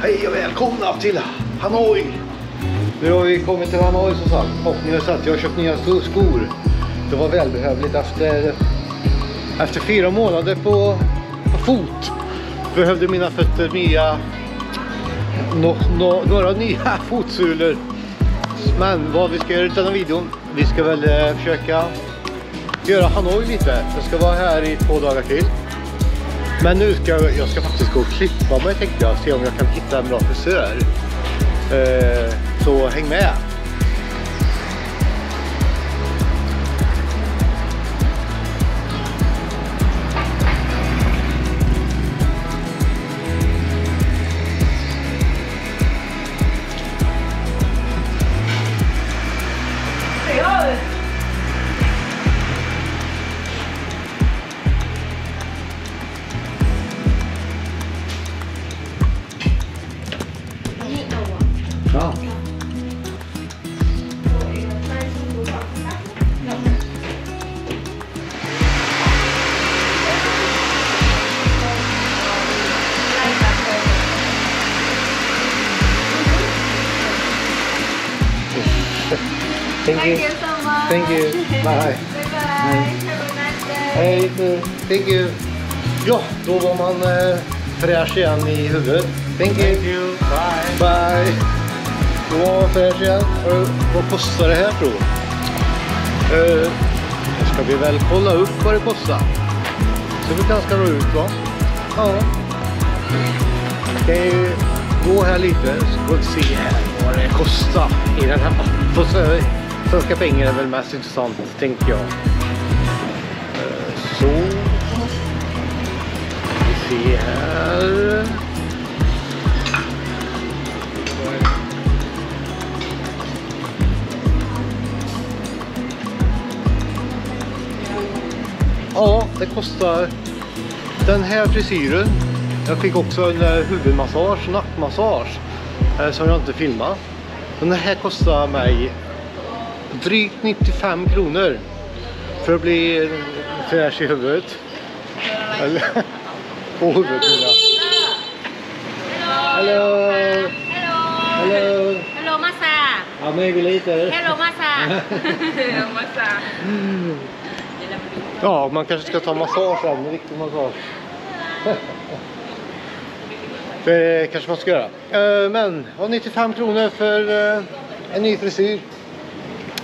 Hej och välkomna till Hanoi. Nu har vi kommit till Hanoi som sagt. Och ni har sett, jag har köpt nya skor. Det var välbehövligt efter, efter fyra månader på, på fot. Behövde mina fötter nya, no, no, några nya fotsulor. Men vad vi ska göra i denna videon, vi ska väl eh, försöka göra Hanoi lite. Jag ska vara här i två dagar till. Men nu ska jag, jag ska faktiskt gå och klippa mig tänkte jag. Se om jag kan hitta en bra frisör. Eh, så häng med. Thank you. Thank you so much. Thank you. Bye. Bye-bye. Have a nice day. Hej. Thank you. Ja, då var man eh, fräsch igen i huvudet. Thank you. Bye. Bye. Då var man fräsch igen. Vad kostar det här tror du? Eh, ska vi väl kolla upp vad det kostar. Så vi ganska bra ut va? Ja. Ska ju gå här lite så får vi se här vad det kostar i den här. Sö- svenska pengar är väl mest intressant tänker jag. Eh, så. Vi ser här. Ja, det kostar den här frisyren. Jag fick också en eh, huvudmassage, nackmassage eh, som jag inte filmade. Den här kostar mig drygt 95 kronor för att bli fräsch i huvudet. Eller på huvudet menar jag. Hello! Hello. Hello! Masa. Ja, maybe later. Hello, Masa. Hello, Masa. Ja, man kanske ska ta massage sen, en riktig massage. Det kanske man ska göra. Eh, Men, ja, 95 kronor för eh, en ny frisyr.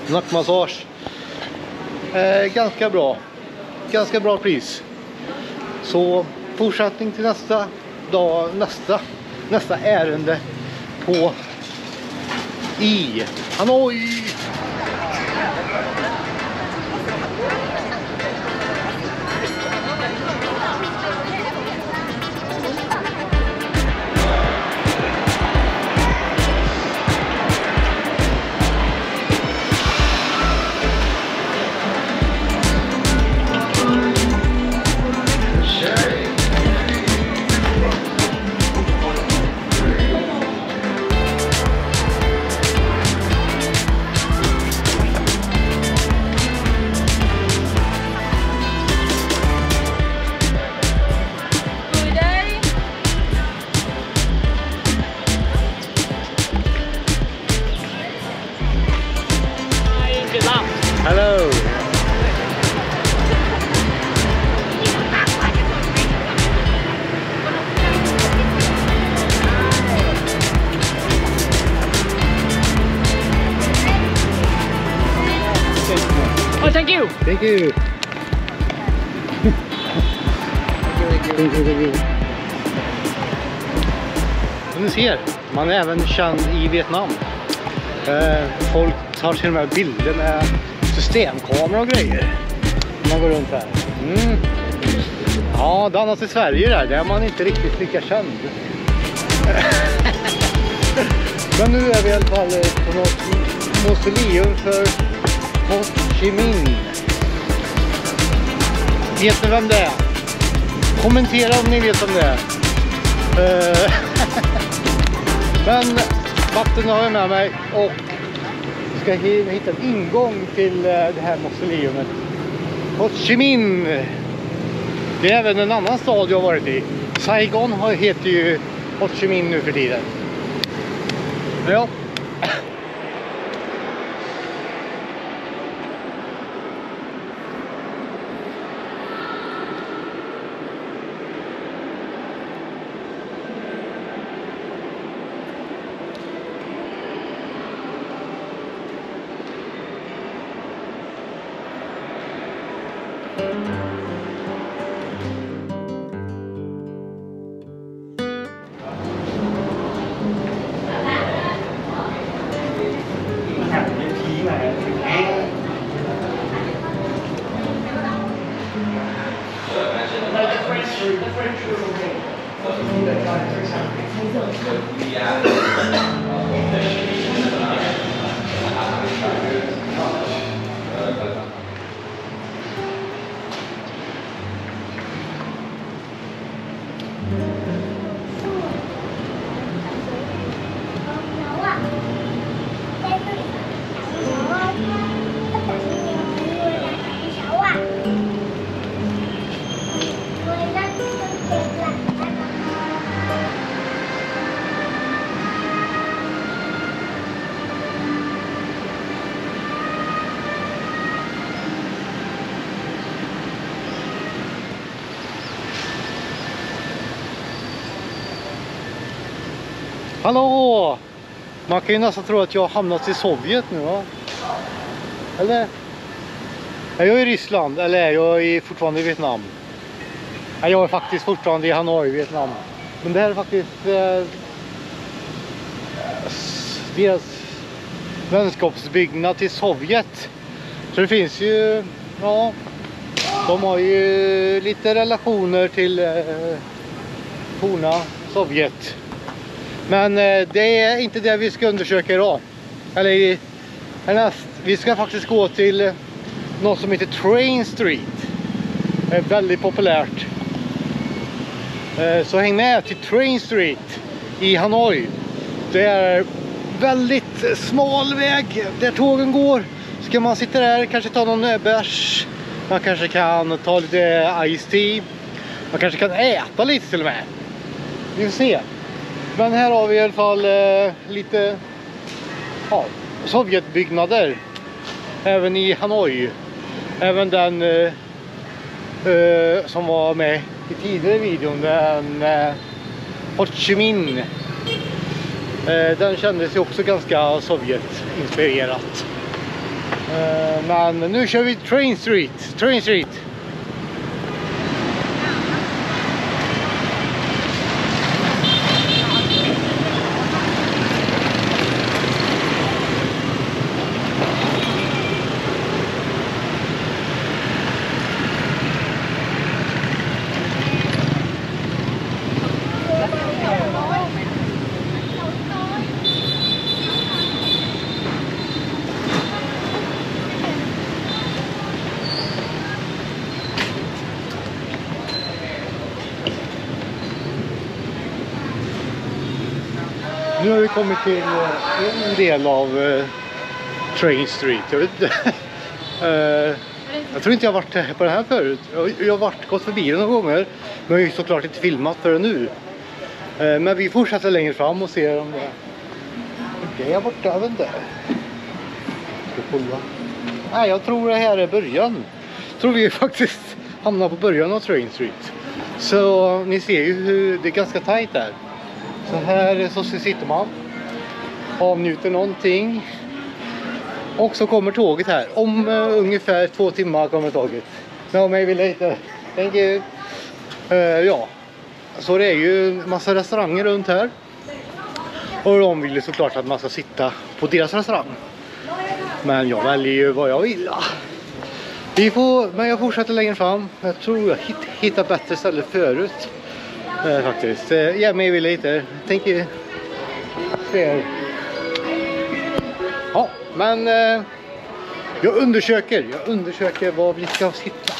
Nackmassage. Eh, Ganska bra. Ganska bra pris. Så fortsättning till nästa dag, nästa, nästa ärende på i Hanoi. Thank you. Thank you. Thank you, thank you. Som ni ser, man är även känd i Vietnam. Eh, folk tar till och med bilder med systemkamera och grejer. När man går runt här. Mm. Ja, det är annat i Sverige där, där är man inte riktigt lika känd. Men nu är vi i alla fall eh, på något mausoleum för Ho Chi Minh. Vet ni vem det är? Kommentera om ni vet vem det är. Eh, Men vatten har jag med mig och ska hitta en ingång till eh, det här mausoleumet. Ho Chi Minh. Det är även en annan stad jag har varit i. Saigon heter ju Ho Chi Minh nu för tiden. Ja. Hallå! Man kan ju nästan tro att jag har hamnat i Sovjet nu va? Eller? Är jag i Ryssland eller är jag i, fortfarande i Vietnam? Nej, jag är faktiskt fortfarande i Hanoi, Vietnam. Men det här är faktiskt eh, deras vänskapsbyggnad till Sovjet. Så det finns ju, ja, de har ju lite relationer till eh, forna Sovjet. Men eh, det är inte det vi ska undersöka idag. Eller härnäst. Vi ska faktiskt gå till eh, något som heter Train Street. Det är väldigt populärt. Eh, så häng med till Train Street i Hanoi. Det är väldigt smal väg där tågen går. Ska man sitta där, kanske ta någon bärs. Man kanske kan ta lite Ice Tea. Man kanske kan äta lite till och med. Vi får se. Men här har vi i alla fall eh, lite ja, Sovjetbyggnader. Även i Hanoi. Även den eh, eh, som var med i tidigare videon. Den eh, Ho Chi Minh. Eh, den kändes ju också ganska Sovjet-inspirerat. Eh, men nu kör vi Train Street. Train Street. Nu har vi kommit till eh, en del av uh, Train Street. Jag, vet inte. Eh, jag tror inte jag har varit på den här förut. Jag, jag har varit, gått förbi den några gånger. Men jag har ju såklart inte filmat förrän nu. Uh, Men vi fortsätter längre fram och ser om det är det är borta. Jag vet inte. Ska kolla. Nej, jag tror det här är början. Jag tror vi faktiskt hamnar på början av Train Street. Så ni ser ju hur det är ganska tajt där. Så här så sitter man. Avnjuter någonting. Och så kommer tåget här. Om uh, ungefär två timmar kommer tåget. No, maybe later. Thank you. Uh, ja, så det är ju massa restauranger runt här. Och de vill ju såklart att man ska sitta på deras restaurang. Men jag väljer ju vad jag vill. va. Vi får, men jag fortsätter längre fram. Jag tror jag hitt, hittar bättre ställe förut. Eh, faktiskt. Uh, yeah, maybe later. Thank you. Ser. Ja, men eh, jag undersöker. Jag undersöker var vi ska sitta.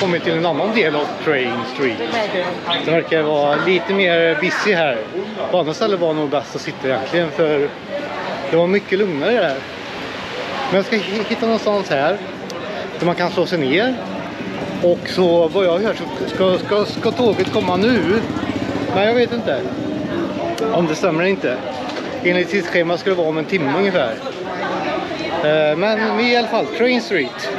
Kommit till en annan del av Train Street. Det verkar vara lite mer busy här. På andra ställen var nog bäst att sitta egentligen för det var mycket lugnare där. Men jag ska hitta någonstans här där man kan slå sig ner. Och så vad jag har hört så ska, ska, ska tåget komma nu. Men jag vet inte om det stämmer eller inte. Enligt tidsschema ska det vara om en timme ungefär. Eh, Men i alla fall, Train Street.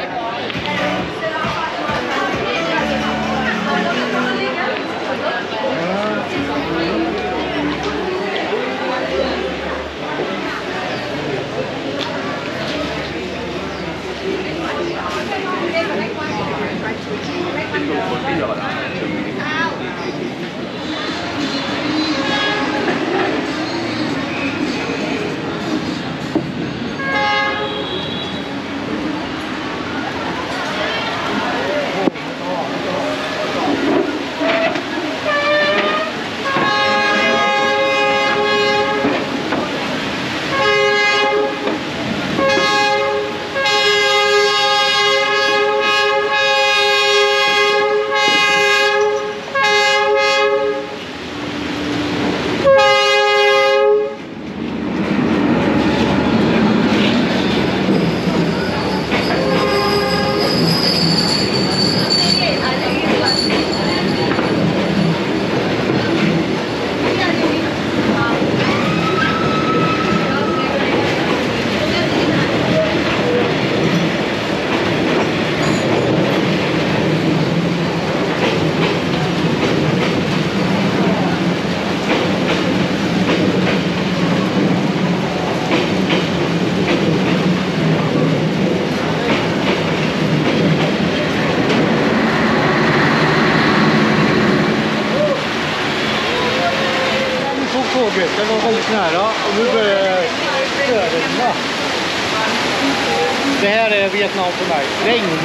Medvetna om för mig. Regn.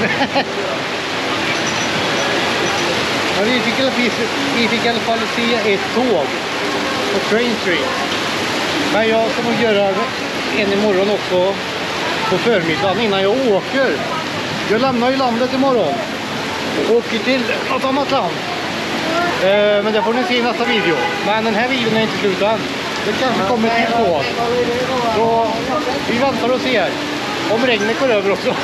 Men vi fick, i alla fall- vi fick i alla fall se ett tåg på Train Street. Men jag ska nog göra en imorgon också på förmiddagen innan jag åker. Jag lämnar ju landet imorgon. Åker till något annat land. Eh, Men det får ni se i nästa video. Men den här videon är inte slut än. Det kanske kommer till på. Så vi väntar och ser. Om regnet går över också.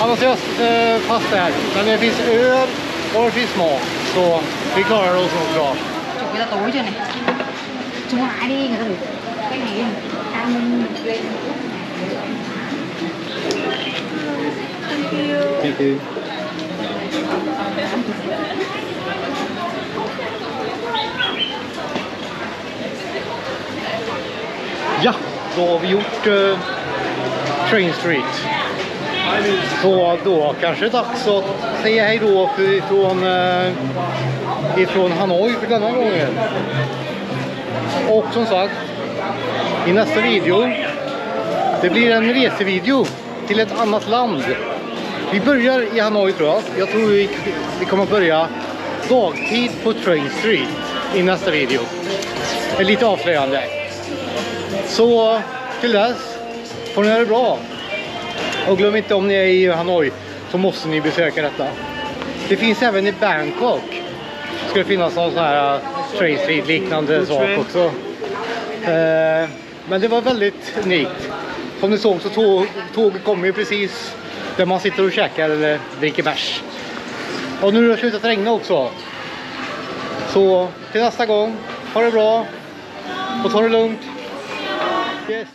Annars är jag eh, fast här. Men det finns öl och det finns mat. Så vi klarar oss nog bra. chụp cái là tối chưa này chụp lại đi người ta được cái này ăn Thank you. Ja, då har vi gjort eh, Train Street. Så då kanske det är dags att säga hej då för, ifrån, eh, ifrån Hanoi för denna gången. Och som sagt, i nästa video, det blir en resevideo till ett annat land. Vi börjar i Hanoi tror jag. Jag tror vi, vi kommer börja dagtid på Train Street i nästa video. Det är lite avslöjande. Så till dess får ni ha det bra. Och glöm inte om ni är i Hanoi så måste ni besöka detta. Det finns även i Bangkok. Ska det finnas någon sån här Train Street liknande sak också. Eh, men det var väldigt unikt. Som ni såg så tåg, tåget kommer ju precis där man sitter och käkar eller dricker bärs. Och nu har det slutat regna också. Så till nästa gång. Ha det bra. Och ta det lugnt. Yes.